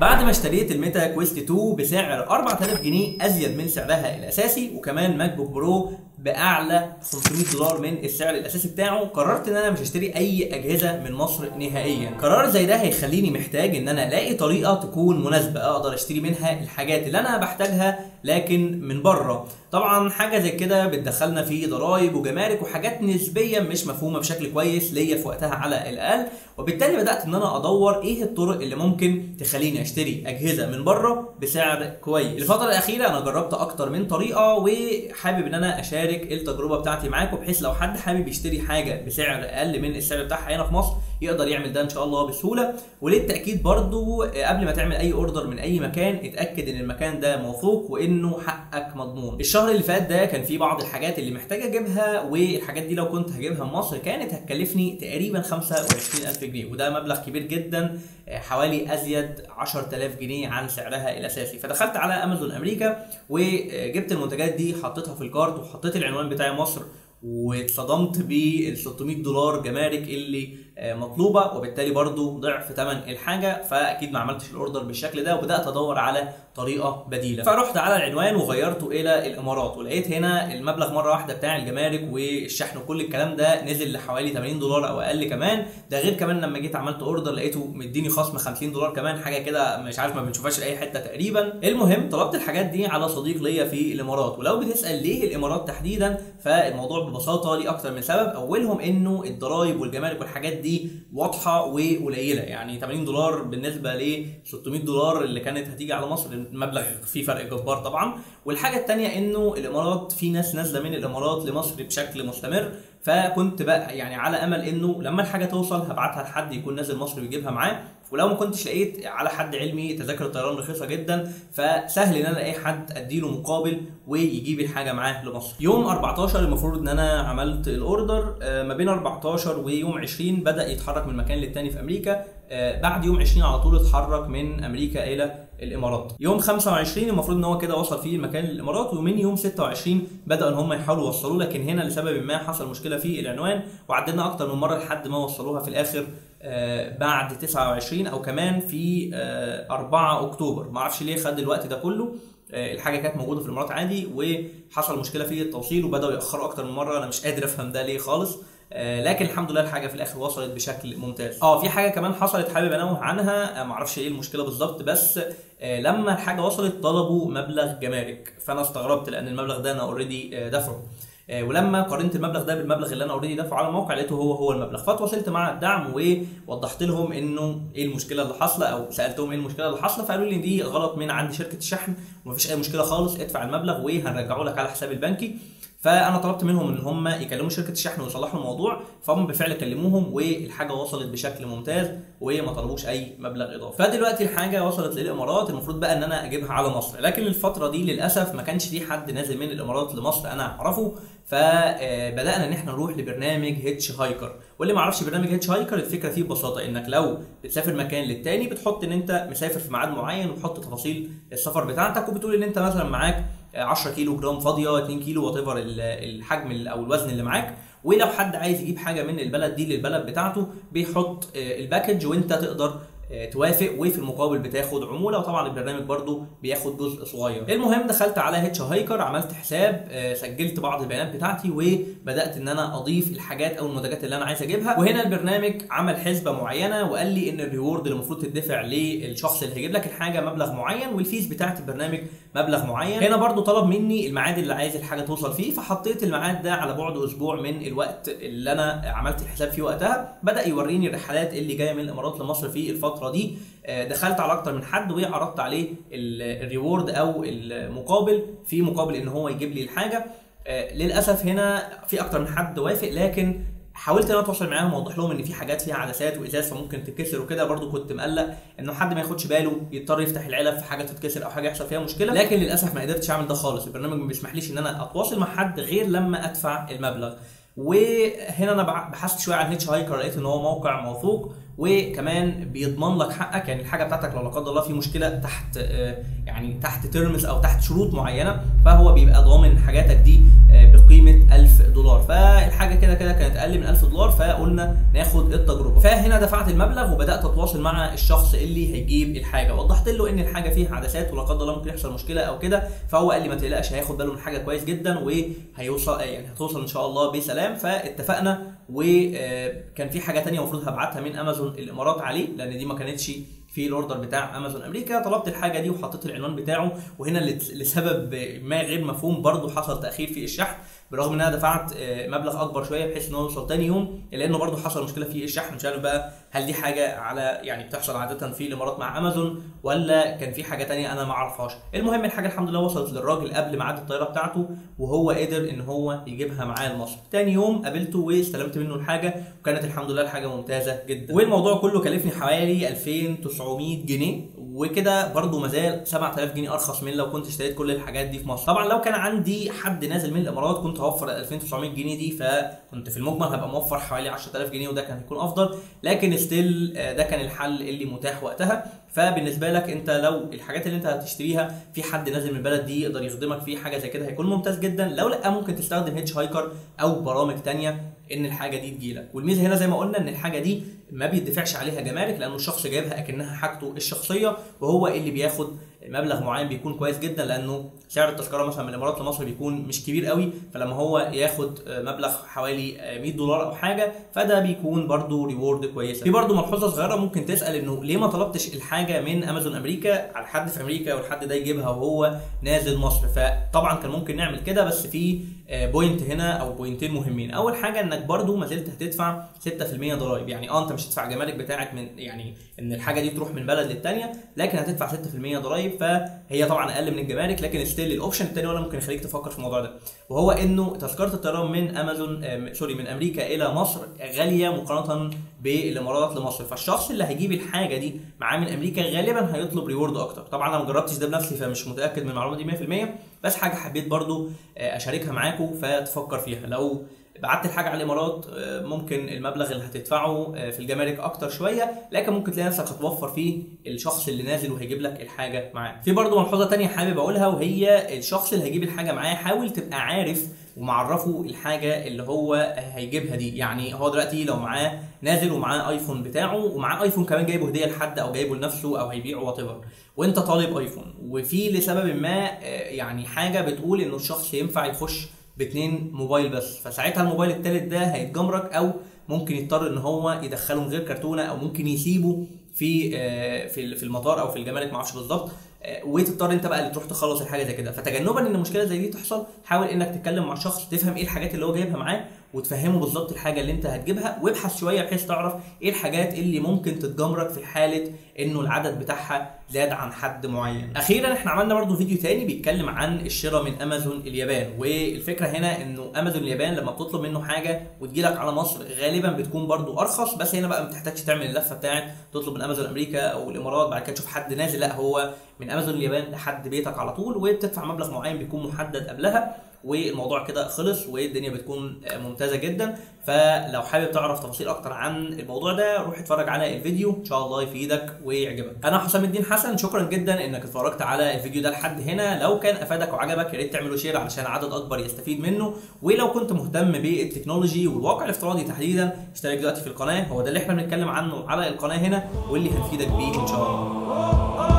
بعد ما اشتريت ال Meta Quest 2 بسعر 4000 جنيه أزيد من سعرها الأساسي وكمان MacBook Pro بأعلى 500 دولار من السعر الأساسي بتاعه. قررت إن أنا مش هشتري أي أجهزة من مصر نهائيا. قرار زي ده هيخليني محتاج إن أنا ألاقي طريقة تكون مناسبة أقدر أشتري منها الحاجات اللي أنا بحتاجها لكن من بره. طبعا حاجة زي كده بتدخلنا في ضرائب وجمارك وحاجات نسبيا مش مفهومة بشكل كويس ليا في وقتها على الأقل. وبالتالي بدأت إن أنا أدور إيه الطرق اللي ممكن تخليني أشتري أجهزة من بره بسعر كويس. الفترة الأخيرة أنا جربت أكتر من طريقة وحابب إن أنا أشارك التجربة بتاعتي معاكم بحيث لو حد حابب يشتري حاجة بسعر أقل من السعر بتاعها هنا في مصر يقدر يعمل ده إن شاء الله بسهولة. وللتأكيد برضو قبل ما تعمل أي اوردر من أي مكان اتأكد إن المكان ده موثوق وإنه حقك مضمون. الشهر اللي فات ده كان في بعض الحاجات اللي محتاج أجيبها والحاجات دي لو كنت هجيبها من مصر كانت هتكلفني تقريبا 25000 جنيه. وده مبلغ كبير جدا حوالي أزيد 10000 جنيه عن سعرها الأساسي. فدخلت على امازون أمريكا وجبت المنتجات دي حطيتها في ال cart وحطيت العنوان بتاعي مصر واتصدمت بال 600 دولار جمارك اللي مطلوبة وبالتالي برضو ضعف ثمن الحاجة فأكيد ما عملتش ال order بالشكل ده وبدأت أدور على طريقة بديلة. فرحت على العنوان وغيرته إلى الإمارات ولقيت هنا المبلغ مرة واحدة بتاع الجمارك والشحن وكل الكلام ده نزل لحوالي 80 دولار أو أقل كمان. ده غير كمان لما جيت عملت order لقيته مديني خصم 50 دولار كمان حاجة كده مش عارف ما بنشوفهاش أي حتة تقريبا. المهم طلبت الحاجات دي على صديق ليا في الإمارات. ولو بتسأل ليه الإمارات تحديدا فالموضوع ببساطة ليه أكتر من سبب. أولهم إنه الضرايب والجمارك والحاجات دي واضحة وقليلة. يعني 80 دولار بالنسبة ل 600 دولار اللي كانت هتيجي على مصر المبلغ فيه فرق جبار طبعا. والحاجة الثانية إنه الإمارات في ناس نازلة من الإمارات لمصر بشكل مستمر. فكنت بقى يعني على أمل إنه لما الحاجة توصل هبعتها لحد يكون نازل مصر ويجيبها معاه ولو ما كنتش لقيت على حد علمي تذاكر الطيران رخيصة جدا فسهل إن أنا ألاقي حد أديله مقابل ويجيب الحاجة معاه لمصر. يوم 14 المفروض إن أنا عملت الأوردر ما بين 14 ويوم 20 بدأ يتحرك من مكان للتاني في أمريكا. بعد يوم 20 على طول اتحرك من أمريكا إلى الإمارات. يوم 25 المفروض إن هو كده وصل فيه المكان للامارات ومن يوم 26 بدأوا إن هم يحاولوا يوصلوه لكن هنا لسبب ما حصل مشكلة في العنوان وعدلنا أكتر من مرة لحد ما وصلوها في الآخر بعد 29 أو كمان في 4 أكتوبر. ما أعرفش ليه خد الوقت ده كله. الحاجة كانت موجودة في الإمارات عادي وحصل مشكلة في التوصيل وبدأوا يأخروا أكتر من مرة. أنا مش قادر أفهم ده ليه خالص. لكن الحمد لله الحاجة في الآخر وصلت بشكل ممتاز. آه في حاجة كمان حصلت حابب أنوه عنها ما أعرفش إيه المشكلة بالظبط بس لما الحاجة وصلت طلبوا مبلغ جمارك فأنا استغربت لأن المبلغ ده أنا already دافعه. ولما قارنت المبلغ ده بالمبلغ اللي أنا already دافعه على الموقع لقيته هو هو المبلغ. فتواصلت مع الدعم ووضحت لهم إنه إيه المشكلة اللي حاصلة أو سألتهم إيه المشكلة اللي حاصلة فقالوا لي دي غلط من عند شركة الشحن. ومفيش أي مشكلة خالص ادفع المبلغ وهنرجعه لك على حسابك البنكي. فأنا طلبت منهم إن هم يكلموا شركة الشحن ويصلحوا الموضوع فهم بالفعل كلموهم والحاجة وصلت بشكل ممتاز وما طلبوش أي مبلغ إضافي. فدلوقتي الحاجة وصلت للإمارات المفروض بقى إن أنا أجيبها على مصر. لكن الفترة دي للأسف ما كانش في حد نازل من الإمارات لمصر أنا أعرفه فبدانا إن إحنا نروح لبرنامج Hitchhiker واللي ما يعرفش برنامج Hitchhiker الفكرة فيه ببساطة إنك لو بتسافر من مكان للتاني بتحط إن أنت مسافر في ميعاد معين وبتحط تفاصيل السفر بتاعتك وبتقول إن أنت مثلا معاك 10 كيلو جرام فاضية 2 كيلو whatever الحجم أو الوزن اللي معاك. ولو حد عايز يجيب حاجة من البلد دي للبلد بتاعته بيحط ال package وانت تقدر توافق وفي المقابل بتاخد عمولة. وطبعا البرنامج برضو بياخد جزء صغير. المهم دخلت على Hitchhiker عملت حساب سجلت بعض البيانات بتاعتي وبدأت إن أنا أضيف الحاجات أو المنتجات اللي أنا عايز أجيبها. وهنا البرنامج عمل حسبة معينة وقال لي إن ال reward اللي المفروض تدفع للشخص اللي هيجيب لك الحاجة مبلغ معين وال fees بتاعت البرنامج مبلغ معين. هنا برضو طلب مني الميعاد اللي عايز الحاجة توصل فيه فحطيت الميعاد ده على بعد أسبوع من الوقت اللي أنا عملت الحساب فيه وقتها. بدأ يوريني الرحلات اللي جاية من الإمارات لمصر في الفترة دي دخلت على أكتر من حد وعرضت عليه الريورد أو المقابل في مقابل إن هو يجيب لي الحاجة. للأسف هنا في أكتر من حد وافق لكن حاولت إن أنا أتواصل معاهم وأوضح لهم إن في حاجات فيها عدسات وإزاز فممكن تتكسر وكده برضو كنت مقلق إنه حد ما ياخدش باله يضطر يفتح العلب في حاجة تتكسر أو حاجة يحصل فيها مشكلة. لكن للأسف ما قدرتش أعمل ده خالص البرنامج ما بيسمحليش إن أنا أتواصل مع حد غير لما أدفع المبلغ. وهنا أنا بحثت شوية عن هيتش هايكر لقيت إن هو موقع موثوق. وكمان بيضمن لك حقك يعني الحاجة بتاعتك لو لا قدر الله في مشكلة تحت آه، يعني تحت ترمز أو تحت شروط معينة فهو بيبقى ضامن حاجاتك دي آه، بقيمة 1000 دولار. فالحاجة كده كده كانت أقل من 1000 دولار فقلنا ناخد التجربة. فهنا دفعت المبلغ وبدأت أتواصل مع الشخص اللي هيجيب الحاجة. وضحت له إن الحاجة فيها عدسات ولا قدر الله ممكن يحصل مشكلة أو كده فهو قال لي ما تقلقش هياخد باله من الحاجة كويس جدا وهيوصل يعني هتوصل إن شاء الله بسلام. فاتفقنا وكان في حاجة تانية المفروض هبعتها من أمازون الإمارات عليه لأن دي ما كانتش في ال order بتاع امازون أمريكا طلبت الحاجة دي وحطيت العنوان بتاعه وهنا لسبب ما غير مفهوم برضه حصل تأخير في الشحن برغم إن أنا دفعت آه، مبلغ أكبر شوية بحيث إن هو يوصل تاني يوم الا انه برضه حصل مشكلة في الشحن مش عارف بقى هل دي حاجة على يعني بتحصل عادة في الإمارات مع امازون ولا كان في حاجة تانية أنا ما أعرفهاش. المهم الحاجة الحمد لله وصلت للراجل قبل ميعاد الطيارة بتاعته وهو قدر إن هو يجيبها معاه لمصر تاني يوم قابلته واستلمت منه الحاجة وكانت الحمد لله الحاجة ممتازة جدا. والموضوع كله كلفني حوالي 2900 جنيه وكده برضه مازال 7000 جنيه أرخص من لو كنت اشتريت كل الحاجات دي في مصر. طبعا لو كان عندي حد نازل من الإمارات كنت هوفر ال 2900 جنيه دي فكنت في المجمل هبقى موفر حوالي 10000 جنيه وده كان هيكون أفضل. لكن still ده كان الحل اللي متاح وقتها. فبالنسبة لك انت لو الحاجات اللي انت هتشتريها في حد نازل من البلد دي يقدر يخدمك في حاجة زي كده هيكون ممتاز جدا. لو لأ ممكن تستخدم Hitchhiker أو برامج تانية إن الحاجة دي تجيلك. والميزة هنا زي ما قلنا إن الحاجة دي ما بيدفعش عليها جمارك لأنه الشخص جايبها أكنها حاجته الشخصية وهو اللي بياخد مبلغ معين بيكون كويس جدا لأنه سعر التذكرة مثلا من الإمارات لمصر بيكون مش كبير قوي. فلما هو ياخد مبلغ حوالي 100 دولار أو حاجة فده بيكون برضو ريورد كويسه في برضو ملحوظة صغيرة ممكن تسأل إنه ليه ما طلبتش الحاجة من امازون أمريكا على حد في أمريكا والحد ده يجيبها وهو نازل مصر. فطبعا كان ممكن نعمل كده بس في point هنا أو pointين مهمين. أول حاجة إنك برضو ما زلت هتدفع 6% ضرائب يعني آه أنت مش هتدفع جمارك بتاعك من يعني إن الحاجة دي تروح من بلد للتانية لكن هتدفع 6% ضرائب فهي طبعا أقل من الجمارك لكن still ال option التاني ولا ممكن يخليك تفكر في الموضوع ده. وهو إنه تذكرة الطيران من أمازون آه sorry من أمريكا إلى مصر غالية مقارنة بالإمارات لمصر. فالشخص اللي هيجيب الحاجة دي معاه من أمريكا غالبا هيطلب reward أكتر. طبعا أنا ما جربتش ده بنفسي فمش متأكد من المعلومة دي 100% بس حاجة حبيت برضو أشاركها معاكم فتفكر فيها. لو بعت الحاجة على الإمارات ممكن المبلغ اللي هتدفعه في الجمارك أكتر شوية لكن ممكن تلاقي نفسك هتوفر فيه الشخص اللي نازل وهيجيب لك الحاجة معاه. في برضو ملحوظة تانية حابب أقولها وهي الشخص اللي هيجيب الحاجة معاه حاول تبقى عارف ومعرفه الحاجة اللي هو هيجيبها دي. يعني هو دلوقتي لو معاه نازل ومعاه آيفون بتاعه ومعاه آيفون كمان جايبه هدية لحد أو جايبه لنفسه أو هيبيعه وات وأنت طالب آيفون. وفي لسبب ما يعني حاجة بتقول إنه الشخص ينفع يخش باتنين موبايل بس. فساعتها الموبايل التالت ده هيتجمرك أو ممكن يضطر إن هو يدخله من غير كرتونة أو ممكن يسيبه في في في المطار أو في الجمارك ما أعرفش بالظبط وتضطر أنت بقى اللي تروح تخلص الحاجة زي كده. فتجنبا إن مشكلة زي دي تحصل حاول إنك تتكلم مع شخص تفهم إيه الحاجات اللي هو جايبها معاه وتفهمه بالظبط الحاجة اللي انت هتجيبها. وابحث شوية بحيث تعرف إيه الحاجات اللي ممكن تتجمرك في حالة انه العدد بتاعها زاد عن حد معين. أخيرا إحنا عملنا برضو فيديو تاني بيتكلم عن الشراء من أمازون اليابان. والفكرة هنا انه أمازون اليابان لما بتطلب منه حاجة وتجيلك على مصر غالبا بتكون برضو أرخص بس هنا بقى ما بتحتاجش تعمل اللفة بتاعت تطلب من أمازون أمريكا أو الإمارات بعد كده تشوف حد نازل لا هو من أمازون اليابان لحد بيتك على طول وبتدفع مبلغ معين بيكون محدد قبلها. والموضوع كده خلص والدنيا بتكون ممتازة جدا. فلو حابب تعرف تفاصيل أكتر عن الموضوع ده روح اتفرج على الفيديو. إن شاء الله يفيدك ويعجبك. أنا حسام الدين حسن شكرا جدا إنك اتفرجت على الفيديو ده لحد هنا. لو كان أفادك وعجبك يا ريت تعمله share علشان عدد أكبر يستفيد منه. ولو كنت مهتم بال technology والواقع الافتراضي تحديدا اشترك دلوقتي في القناة. هو ده اللي إحنا بنتكلم عنه على القناة هنا واللي هنفيدك بيه إن شاء الله.